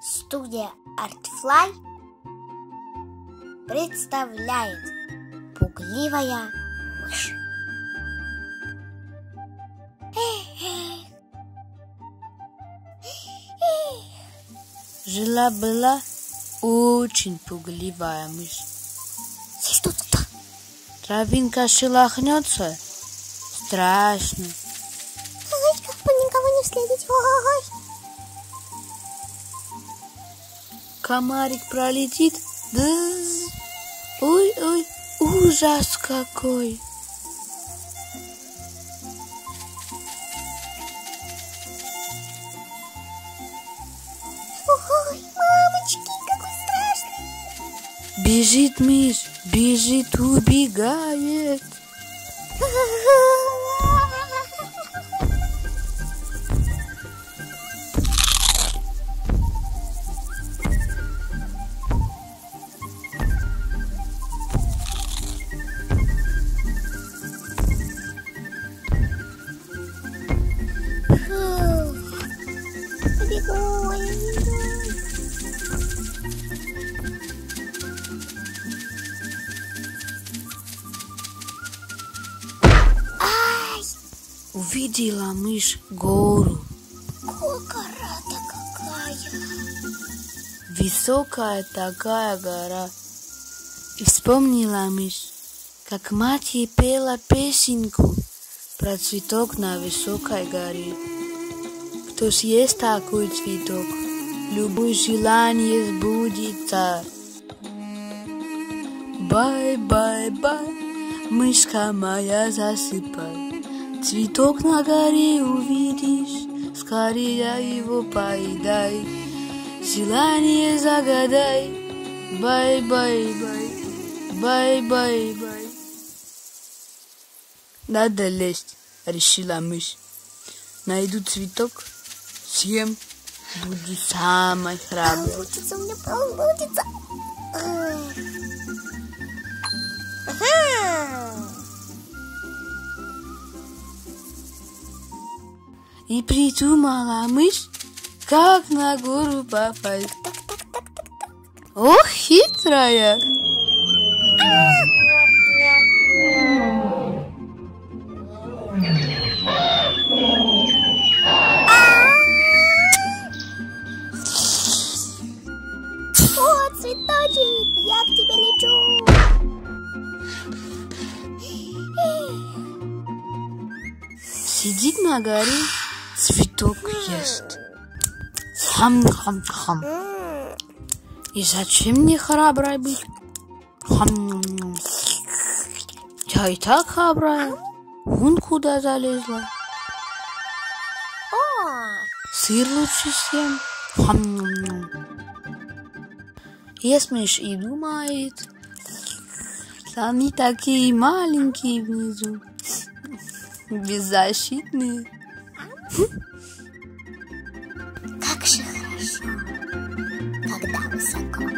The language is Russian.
Студия Artfly представляет Пугливая мышь. Жила-была очень пугливая мышь. Тут кто? Травинка шелохнется, страшно. Комарик пролетит, да, ой-ой, ужас какой. Ой, мамочки, какой страшный. Бежит мышь, бежит, убегает. Побегу, я не. Ай, Увидела мышь гору, гора-то какая. высокая такая гора. И вспомнила мышь, как мать ей пела песенку про цветок на высокой горе. Кто съест такой цветок, любое желание сбудется. Бай-бай-бай, мышка моя засыпай. Цветок на горе увидишь, скорее его поедай. Желание загадай, бай-бай-бай, бай-бай-бай. Надо лезть, решила мышь. Найду цветок, съем, буду самой храброй. Получится у меня, получится. Ага. И придумала мышь, как на гору попасть. Ох, хитрая! Цветочек, я к тебе лечу. Сидит на горе, цветок ест. Хам-хам-хам. И зачем мне храброй быть? Хам. Я и так храбрая. Вон куда залезла. Сыр лучше съем. Хам. Ест мышь и думает. Они такие маленькие внизу. Беззащитные. как же хорошо, когда высоко.